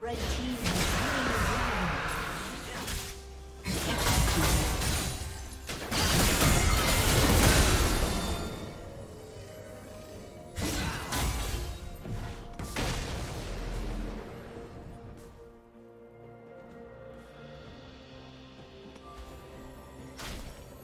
Red team.